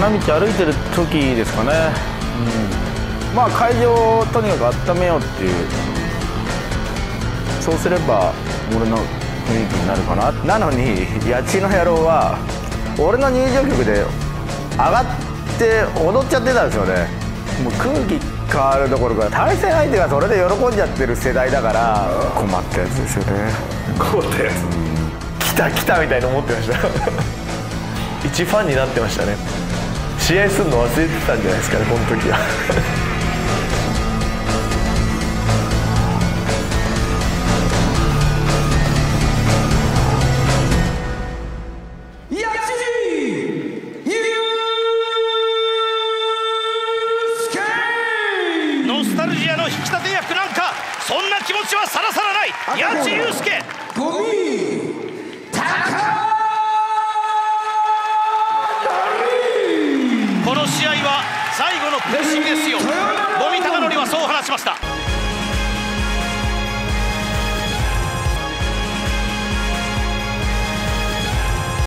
花道歩いてる時ですかね、うん、まあ会場をとにかく温めようっていう。そうすれば俺の雰囲気になるかな。なのに 八千の野郎は俺の入場曲で上がって踊っちゃってたんですよね。もう空気変わるどころか対戦相手がそれで喜んじゃってる世代だから困ったやつですよね。こうったやつ。来た来たみたいに思ってました。一ファンになってましたね試合するの忘れてたんじゃないですかねこの時はノスタルジアの引き立て役なんかそんな気持ちはさらさらない。八千祐介のしみですよ。飲み高則はそう話しました。